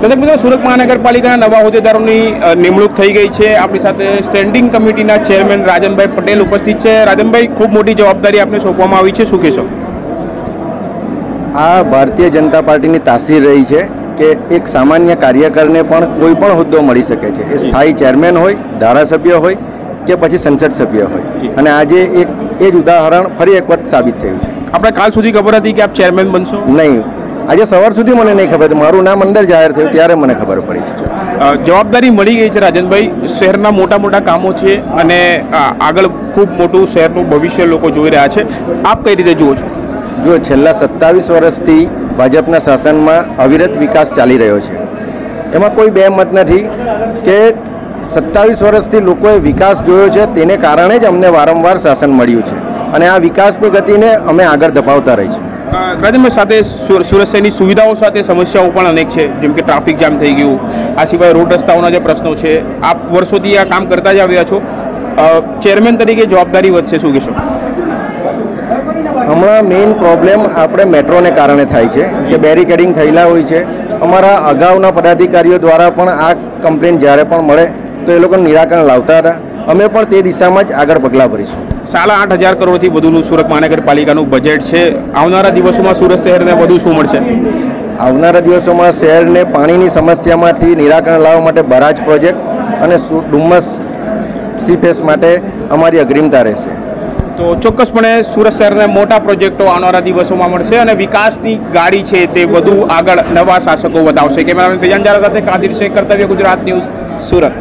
દર્શક મિત્રો સુરત મહાનગરપાલિકાના નવા હોદ્દેદારોની નિમણૂક થઈ ગઈ છે. આપણી સાથે સ્ટેન્ડિંગ કમિટીના ચેરમેન રાજનભાઈ પટેલ ઉપસ્થિત છે. રાજનભાઈ ખૂબ મોટી જવાબદારી આપને સોંપવામાં આવી છે. શું કહેશો? આ ભારતીય જનતા પાર્ટીની તાસીર રહી છે કે એક સામાન્ય કાર્યકરને પણ કોઈ પણ હોદ્દો મળી શકે છે. એ સ્થાયી ચેરમેન હોય ધારાસભ્ય હોય કે પછી સંસદ સભ્ય હોય. અને આજે એક એ જ ઉદાહરણ ફરી એક વખત સાબિત થયું છે. આપણે કાલ સુધી ખબર હતી કે આપ ચેરમેન બનશો? નહીં. આજે સવાર સુધી મને નહીં ખબર. મારું નામ અંદર જાહેર થયું ત્યારે મને ખબર પડી છે. જવાબદારી મળી ગઈ છે રાજનભાઈ. શહેરના મોટા મોટા કામો છે અને આગળ ખૂબ મોટું શહેરનું ભવિષ્ય લોકો જોઈ રહ્યા છે. આપ કઈ રીતે જુઓ છો? જો છેલ્લા સત્તાવીસ વર્ષથી ભાજપના શાસનમાં અવિરત વિકાસ ચાલી રહ્યો છે. એમાં કોઈ બે મત નથી કે સત્તાવીસ વર્ષથી લોકોએ વિકાસ જોયો છે તેને કારણે જ અમને વારંવાર શાસન મળ્યું છે. અને આ વિકાસની ગતિને અમે આગળ ધપાવતા રહીશું. અ, રાજનભાઈ સાથે સુર- સુરત શહેરની સુવિધાઓ સાથે સમસ્યાઓ પણ અનેક છે. જેમ કે ટ્રાફિક જામ થઈ ગયું. આ સિવાય રોડ રસ્તાઓના જે પ્રશ્નો છે, આપ વર્ષોથી આ કામ કરતા જ આવ્યા છો. ચેરમેન તરીકે જવાબદારી વધશે, શું કહેશો? હમણાં મેઇન પ્રોબ્લેમ આપણે મેટ્રોને કારણે થાય છે. કે બેરિકેડિંગ થયેલા હોય છે. અમારા અગાઉના પદાધિકારીઓ દ્વારા પણ આ કમ્પ્લેન જ્યારે પણ મળે, તો એ લોકોનું નિરાકરણ લાવતા હતા. અમે પણ તે દિશામાં જ આગળ પગલાં ભરીશું. સાડા આઠ હજાર કરોડથી વધુનું સુરત મહાનગરપાલિકાનું બજેટ છે. આવનારા દિવસોમાં સુરત શહેરને વધુ શું મળશે? આવનારા દિવસોમાં શહેરને પાણીની સમસ્યામાંથી નિરાકરણ લાવવા માટે બરાજ પ્રોજેક્ટ અને સુ- ડુમ્મસ સીફેસ માટે અમારી અગ્રિમતા રહેશે. તો ચોક્કસપણે સુરત શહેરને મોટા પ્રોજેક્ટો આવનારા દિવસોમાં મળશે અને વિકાસની ગાડી છે તે વધુ આગળ નવા શાસકો વધાવશે. કેમેરામેન ફેજાન જારા સાથે કાદિર શેખ કર્તવ્ય ગુજરાત ન્યૂઝ સુરત.